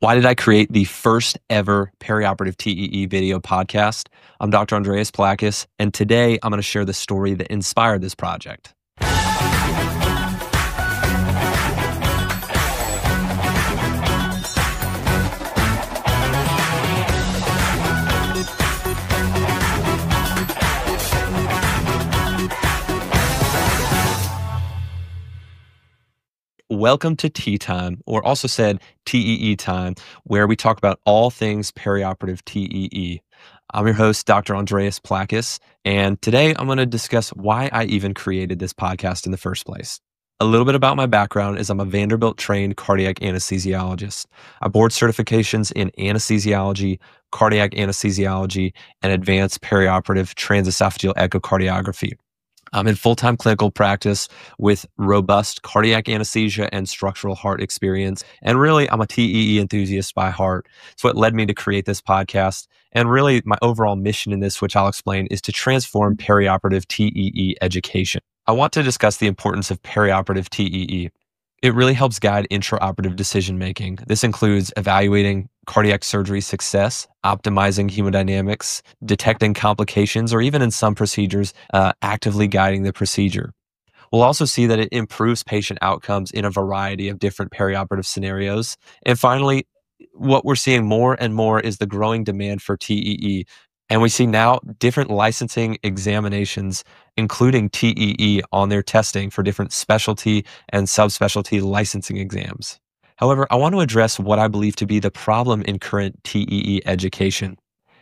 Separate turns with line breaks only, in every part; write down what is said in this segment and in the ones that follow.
Why did I create the first ever perioperative TEE video podcast? I'm Dr. Andreas Plackis, and today I'm going to share the story that inspired this project. Welcome to Tea Time, or also said TEE Time, where we talk about all things perioperative TEE. I'm your host, Dr. Andreas Plackis, and today I'm going to discuss why I even created this podcast in the first place. A little bit about my background is I'm a Vanderbilt trained cardiac anesthesiologist. I board certifications in anesthesiology, cardiac anesthesiology, and advanced perioperative transesophageal echocardiography. I'm in full time clinical practice with robust cardiac anesthesia and structural heart experience. And really, I'm a TEE enthusiast by heart. It's what led me to create this podcast. And really, my overall mission in this, which I'll explain, is to transform perioperative TEE education. I want to discuss the importance of perioperative TEE. It really helps guide intraoperative decision making. This includes evaluating cardiac surgery success, optimizing hemodynamics, detecting complications, or even in some procedures, uh, actively guiding the procedure. We'll also see that it improves patient outcomes in a variety of different perioperative scenarios. And finally, what we're seeing more and more is the growing demand for TEE, and we see now different licensing examinations, including TEE, on their testing for different specialty and subspecialty licensing exams. However, I want to address what I believe to be the problem in current TEE education.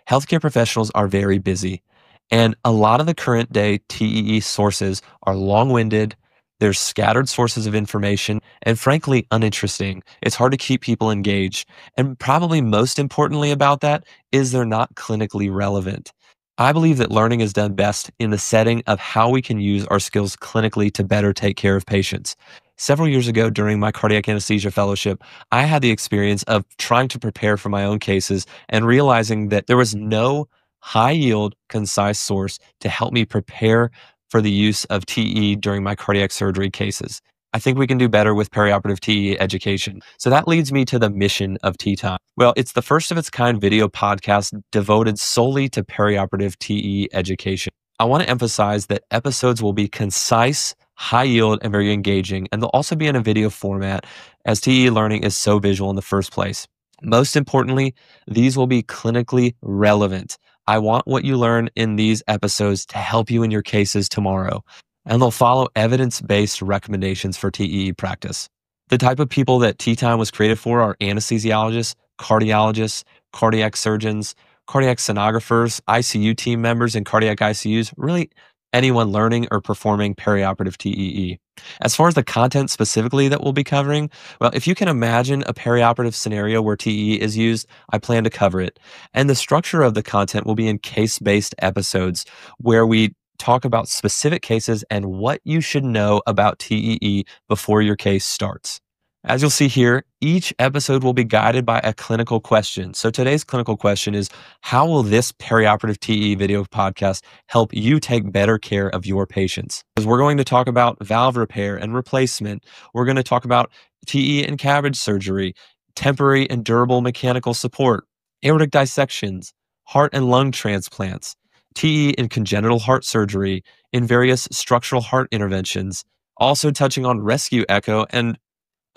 Healthcare professionals are very busy, and a lot of the current day TEE sources are long winded, there's scattered sources of information and frankly uninteresting. It's hard to keep people engaged. And probably most importantly about that is they're not clinically relevant. I believe that learning is done best in the setting of how we can use our skills clinically to better take care of patients. Several years ago during my cardiac anesthesia fellowship, I had the experience of trying to prepare for my own cases and realizing that there was no high yield, concise source to help me prepare for the use of TEE during my cardiac surgery cases. I think we can do better with perioperative TEE education. So that leads me to the mission of Tea Time. Well, it's the first of its kind video podcast devoted solely to perioperative TEE education. I want to emphasize that episodes will be concise, high yield, and very engaging, and they'll also be in a video format as TEE learning is so visual in the first place. Most importantly, these will be clinically relevant. I want what you learn in these episodes to help you in your cases tomorrow. And they'll follow evidence based recommendations for TEE practice. The type of people that Tea Time was created for are anesthesiologists, cardiologists, cardiac surgeons, cardiac sonographers, ICU team members in cardiac ICUs, really anyone learning or performing perioperative TEE. As far as the content specifically that we'll be covering, well, if you can imagine a perioperative scenario where TEE is used, I plan to cover it. And the structure of the content will be in case based episodes where we talk about specific cases and what you should know about TEE before your case starts. As you'll see here, each episode will be guided by a clinical question. So today's clinical question is How will this perioperative TEE video podcast help you take better care of your patients? Because we're going to talk about valve repair and replacement. We're going to talk about TEE and CABG surgery, temporary and durable mechanical support, aortic dissections, heart and lung transplants, TEE and congenital heart surgery, in various structural heart interventions, also touching on rescue echo and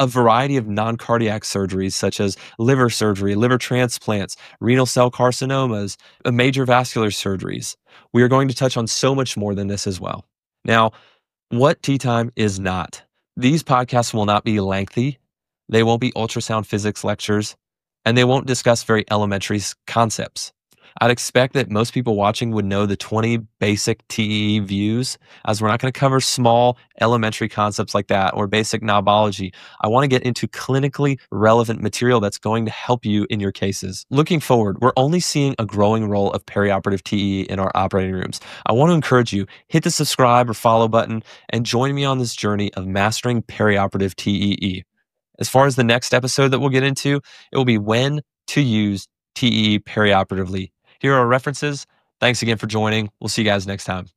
a variety of non cardiac surgeries, such as liver surgery, liver transplants, renal cell carcinomas, uh, major vascular surgeries. We are going to touch on so much more than this as well. Now, what Tea Time is not. These podcasts will not be lengthy, they won't be ultrasound physics lectures, and they won't discuss very elementary concepts. I'd expect that most people watching would know the 20 basic TEE views, as we're not going to cover small elementary concepts like that or basic knobology. I want to get into clinically relevant material that's going to help you in your cases. Looking forward, we're only seeing a growing role of perioperative TEE in our operating rooms. I want to encourage you, hit the subscribe or follow button and join me on this journey of mastering perioperative TEE. As far as the next episode that we'll get into, it will be when to use TEE perioperatively here are our references. Thanks again for joining. We'll see you guys next time.